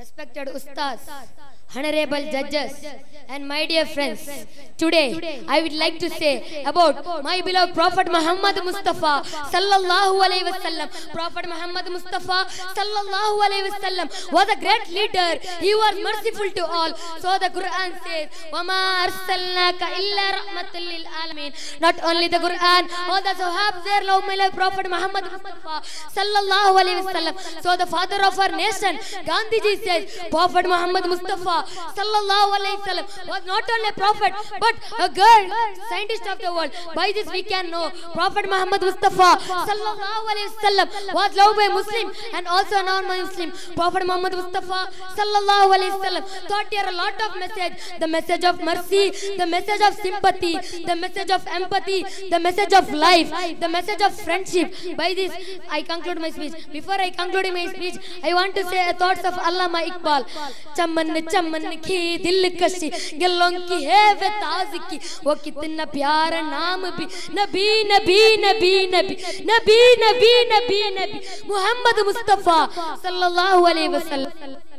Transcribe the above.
respected ustads, honorable judges, and my dear friends. Today, I would like to say about my beloved Prophet Muhammad Mustafa sallallahu alaihi wasallam. Prophet Muhammad Mustafa sallallahu alaihi wasallam was a great leader. He was merciful to all. So the Quran says, "Wama arsalnaka illa rahmatan lil alamin." Not only the Quran, all the Sahabas there love my beloved Prophet Muhammad Mustafa sallallahu alaihi wasallam. So the father of our nation, Gandhiji says, Prophet Muhammad Mustafa sallallahu alaihi wasallam was not only a prophet but a girl scientist of the world. By this we can know Prophet Muhammad Mustafa sallallahu alaihi wasallam was loved by Muslim and also non-Muslim. Prophet Muhammad Mustafa sallallahu alaihi wasallam taught here a lot of message. The message of mercy, the message of sympathy, the message of empathy, the message of life, the message of friendship. By this I conclude my speech. Before I conclude my speech, I want to say thoughts of Allama Iqbal. چمن کی دل کشی گلوں کی ہے وہ تاز کی وہ کتنا پیارا نام بھی نبی نبی نبی نبی نبی نبی نبی نبی محمد مصطفیٰ صلی اللہ علیہ وسلم